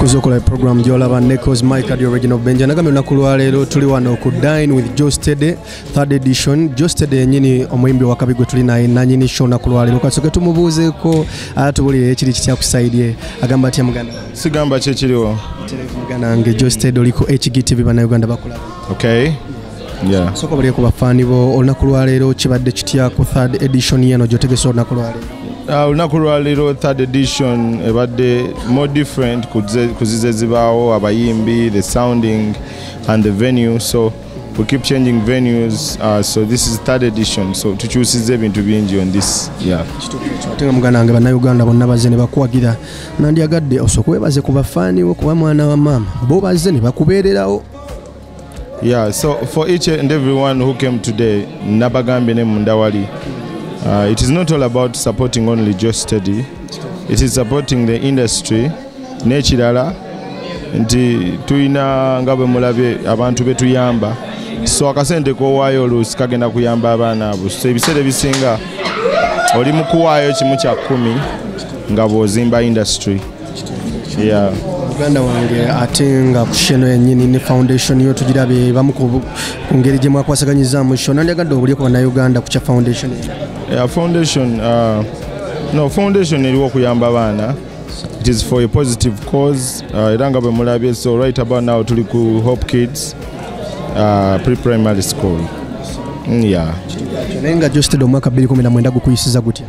tukuze okola program gyolaba necos mike adi original benja. Nagambye olunaku lwaleero tuli wano ku dine with jostede third edition. Jostede yenyini omuyimbi wakabi gwe tuli naye nanyini sho olunaku lwaleero kasoke tumubuuzeeko atubulire ekiri kityakusaidye agamba atya muganda. Sigamba kyekiriwo muganda wange jostede oli ku hgtv bannayuganda bakulaba okay. Yeah. Soka bulire ku bafaani bo olunaku lwaleero kibadde kitya ku third edition yeno gyotegesa olunaku lwaleero olunaku lwaleero third edition ebadde more different kuzize zibaawo abayimbi the sounding and the venue. So we keep changing venues uh, so this is third edition. So tukyusiza ebintu bingi on this yeah ate nga muganda wange bannayuganda bonna bazze ne bakuwagira nandyagadde osooka webaze ku bafaaniwo kuba mwana wa maama. Bo bazze ne bakubeererawo. Yeah, so for each and everyone who came today, nabagambye ne Mundawali, uh, it is not all about supporting only Just Steady. It is supporting the industry, n'ekirala nti tulina nga bwe mulabye abantu be tuyamba so akasente kowaayo oluusi kagenda kuyamba abaana abo so ebiseera ebisinga oli mu kuwaayo kimu kya kkumi nga bw'ozimba industry yeah. Muganda wange ate nga ku sheno yennyini ne foundation yo tugirabe bamu ku ngeri gye mwakwasaganyizamu sho nandyagadde obulye ku bannayuganda ku kya foundation Yeah, foundation uh, no foundation eriwo okuyamba abaana. It is for a positive cause. Uh, era nga bwe mulabye so right about now tuli ku hope kids uh, pre-primary school. Mm, yeah. naye nga josted omwaka 2019 gukuyisiza gutya?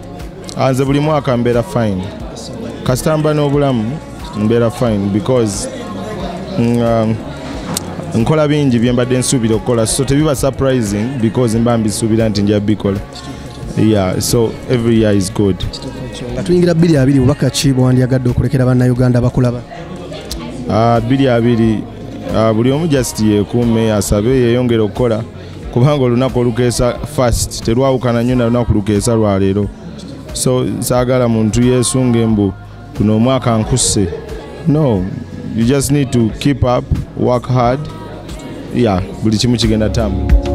Nze buli mwaka mbeera fine. Kasitamba n'obulamu mbeera fine because mm, um, nkola bingi bye mbadde nsuubira okukola. So tebiba surprising because mba mbisuubira nti nja bikola. Yeah so every year is good. Nga tuyingira 22 bubaka ki bwandyagadde okulekera bannayuganda bakulaba Ah, bbiri abiri. Ah, buli omu just yeekuume asabe yeeyongere okukola. Kubanga olunaku olukeesa fast terwawukana nnyo na lunaku lukeesa lwaleero so saagala muntu yeesunge mbu guno omwaka nkusse no you just need to keep up work hard. Yeah buli kimu kigenda tambula